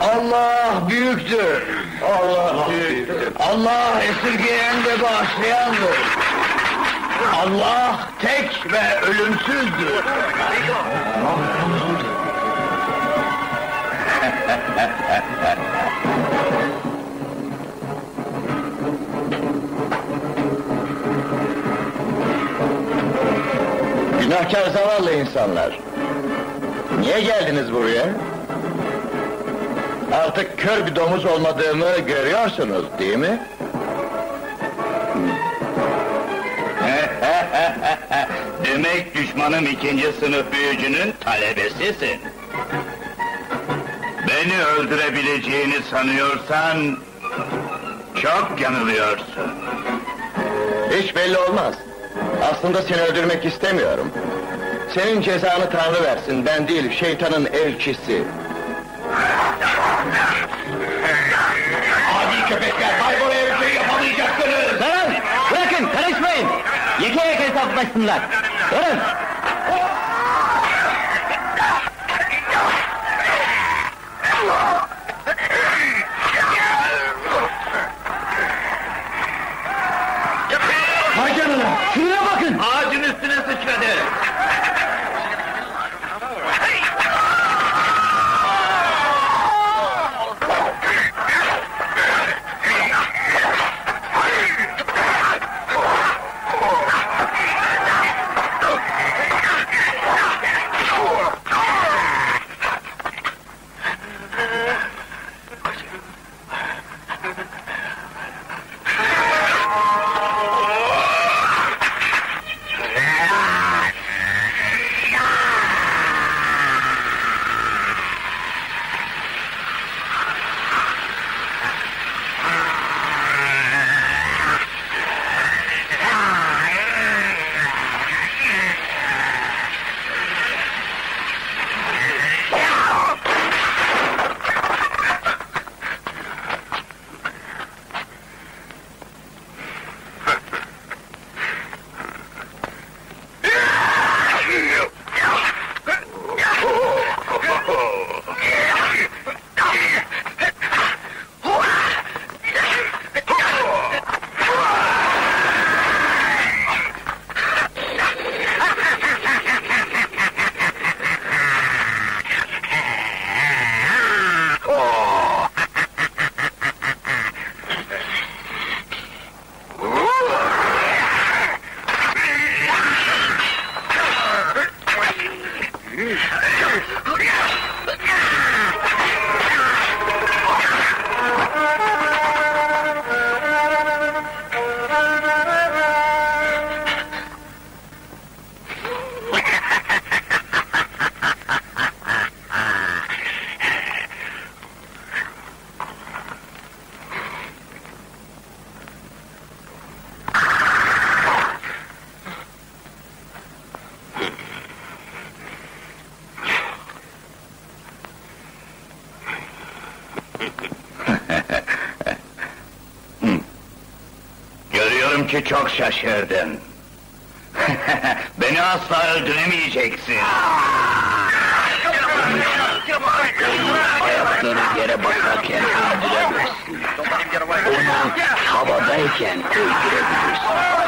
Allah büyüktür. Allah büyüktür. Allah esirgeyen de bağışlayandır. Allah tek ve ölümsüzdür. Günahkar zavallı insanlar. Niye geldiniz buraya? Artık kör bir domuz olmadığımı görüyorsunuz değil mi? Demek düşmanım ikinci sınıf büyücünün talebesisin. Beni öldürebileceğini sanıyorsan... ...çok yanılıyorsun. Hiç belli olmaz. Aslında seni öldürmek istemiyorum. Senin cezanı Tanrı versin, ben değil, şeytanın elçisi. Adi köpekler, kaybolaya bir şey yapamayacaksınız! Durun! Bırakın, karışmayın! Yeke yeke hesaplaşsınlar! Durun! Görüyorum ki çok şaşırdın. Beni asla öldüremeyeceksin. Ayakları yere basarken öldüremezsin. Onu havadayken öldürebilirsin.